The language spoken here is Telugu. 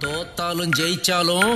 தோத்தாலும் ஜெயிச்சாலும்